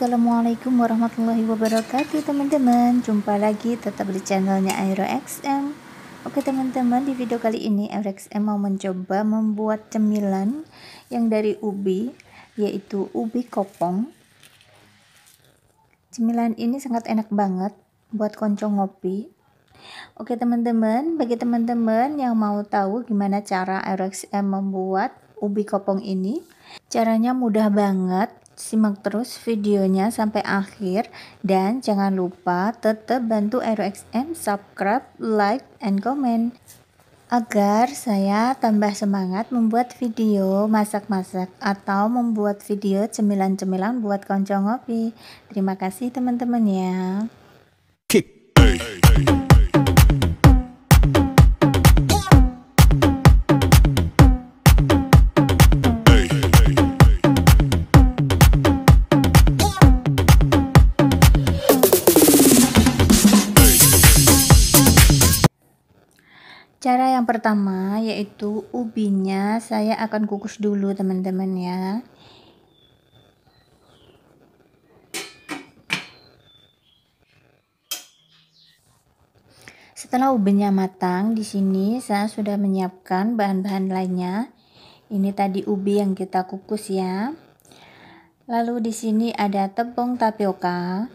Assalamualaikum warahmatullahi wabarakatuh teman-teman. Jumpa lagi tetap di channelnya Aero XM Oke teman-teman di video kali ini Aero XM mau mencoba membuat cemilan Yang dari ubi Yaitu ubi kopong. Cemilan ini sangat enak banget Buat konco ngopi. Oke teman-teman Bagi teman-teman yang mau tahu gimana cara Aero XM membuat ubi kopong ini Caranya mudah banget Simak terus videonya sampai akhir dan jangan lupa tetap bantu AeroXM subscribe, like, and comment agar saya tambah semangat membuat video masak-masak atau membuat video cemilan-cemilan buat konco ngopi. Terima kasih teman-teman ya. Cara yang pertama yaitu ubinya saya akan kukus dulu teman-teman ya. Setelah ubinya matang, di sini saya sudah menyiapkan bahan-bahan lainnya. Ini tadi ubi yang kita kukus ya. Lalu di sini ada tepung tapioka.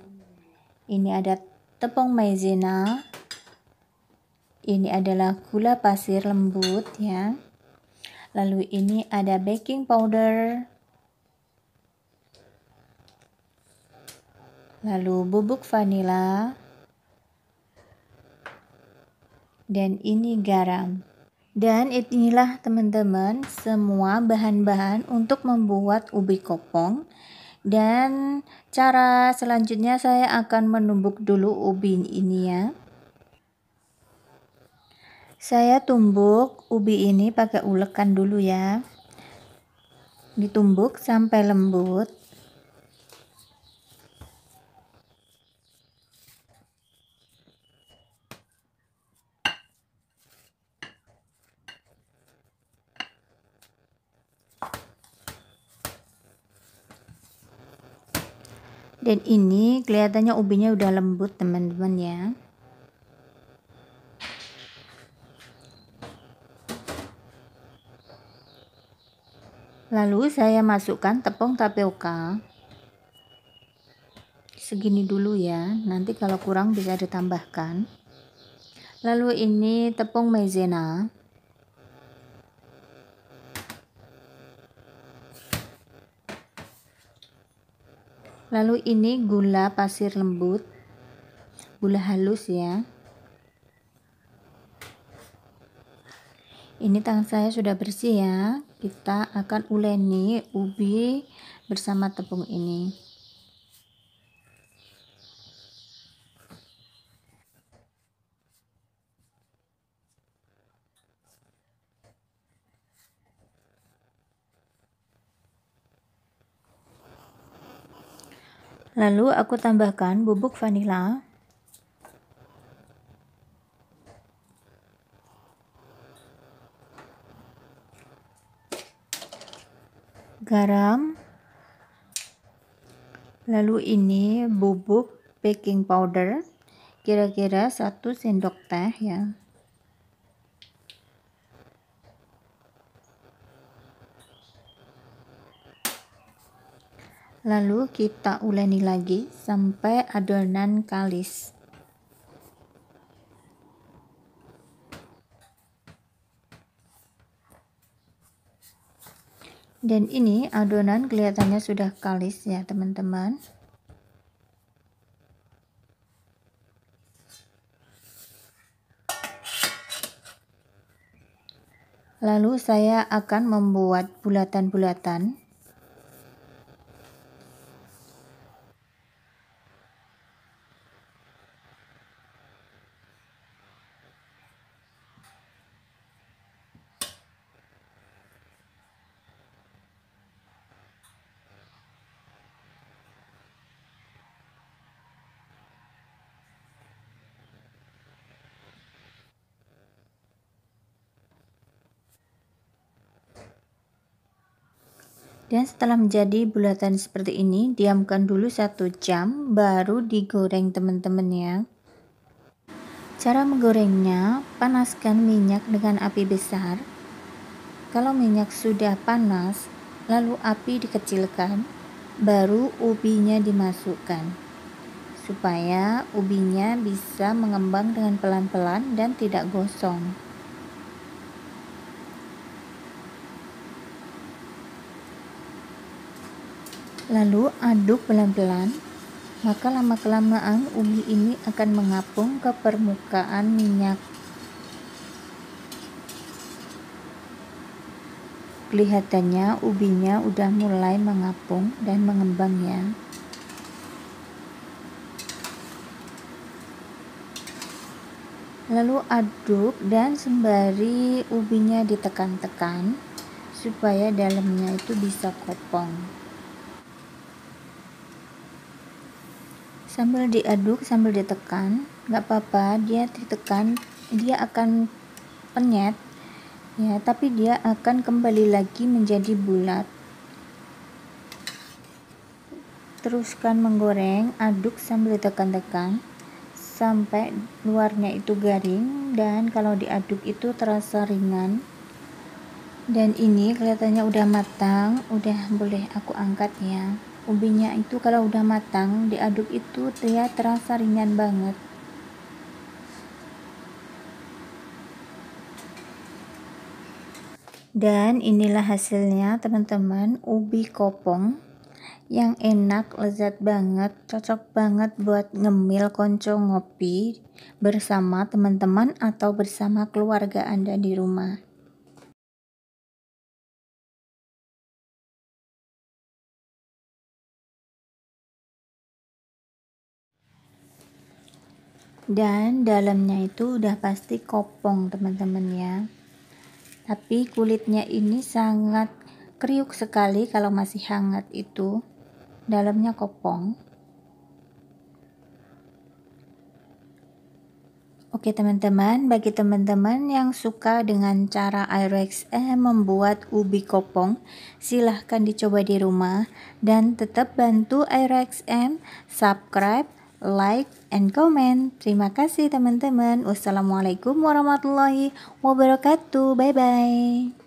Ini ada tepung maizena, ini adalah gula pasir lembut ya. Lalu ini ada baking powder. Lalu bubuk vanila. Dan ini garam. Dan inilah teman-teman semua bahan-bahan untuk membuat ubi kopong. Dan cara selanjutnya saya akan menumbuk dulu ubi ini ya saya tumbuk ubi ini pakai ulekan dulu ya. Ditumbuk sampai lembut. Dan ini kelihatannya ubinya udah lembut teman-teman ya. Lalu saya masukkan tepung tapioka. Segini dulu ya, nanti kalau kurang bisa ditambahkan. Lalu ini tepung maizena. Lalu ini gula pasir lembut. Gula halus ya. Ini tangan saya sudah bersih ya kita akan uleni ubi bersama tepung ini. Lalu aku tambahkan bubuk vanila garam lalu ini bubuk baking powder kira-kira satu sendok teh ya. Lalu kita uleni lagi sampai adonan kalis dan ini adonan kelihatannya sudah kalis ya teman-teman. Lalu saya akan membuat bulatan-bulatan dan setelah menjadi bulatan seperti ini diamkan dulu satu jam baru digoreng teman-teman ya. Cara menggorengnya panaskan minyak dengan api besar. Kalau minyak sudah panas lalu api dikecilkan baru ubinya dimasukkan. Supaya ubinya bisa mengembang dengan pelan-pelan dan tidak gosong. Lalu aduk pelan-pelan, maka lama-kelamaan ubi ini akan mengapung ke permukaan minyak. Kelihatannya ubinya udah mulai mengapung dan mengembang ya. lalu aduk dan sembari ubinya ditekan-tekan supaya dalamnya itu bisa kopong sambil diaduk sambil ditekan nggak apa-apa dia ditekan dia akan penyet ya tapi dia akan kembali lagi menjadi bulat. Teruskan menggoreng aduk sambil ditekan-tekan sampai luarnya itu garing dan kalau diaduk itu terasa ringan dan ini kelihatannya udah matang udah boleh aku angkat ya ubinya itu kalau udah matang diaduk itu dia terasa ringan banget dan inilah hasilnya teman-teman ubi kopong yang enak, lezat banget, cocok banget buat ngemil konco ngopi bersama teman-teman atau bersama keluarga Anda di rumah. Dan dalamnya itu udah pasti kopong teman-teman ya. Tapi kulitnya ini sangat kriuk sekali kalau masih hangat itu. Dalamnya kopong. Oke teman-teman, bagi teman-teman yang suka dengan cara IRXM membuat ubi kopong, silahkan dicoba di rumah. Dan tetap bantu IRXM subscribe, like, and comment. Terima kasih teman-teman. Wassalamualaikum warahmatullahi wabarakatuh. Bye-bye.